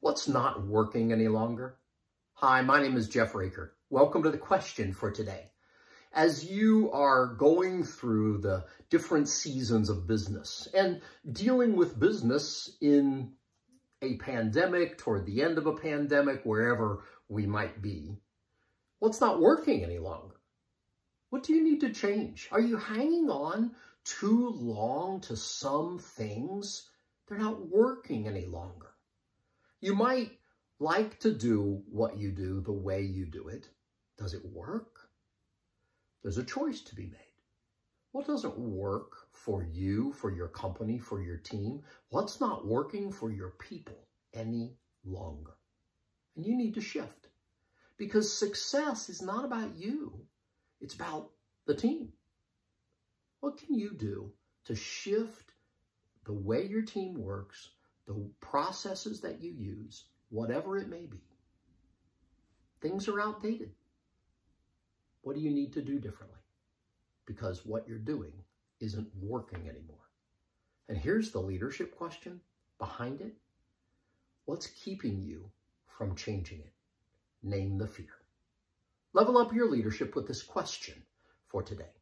What's not working any longer? Hi, my name is Jeff Raker. Welcome to the question for today. As you are going through the different seasons of business and dealing with business in a pandemic, toward the end of a pandemic, wherever we might be, what's not working any longer? What do you need to change? Are you hanging on too long to some things? They're not working any longer. You might like to do what you do the way you do it. Does it work? There's a choice to be made. What doesn't work for you, for your company, for your team? What's not working for your people any longer? And you need to shift because success is not about you. It's about the team. What can you do to shift the way your team works the processes that you use, whatever it may be, things are outdated. What do you need to do differently? Because what you're doing isn't working anymore. And here's the leadership question behind it. What's keeping you from changing it? Name the fear. Level up your leadership with this question for today.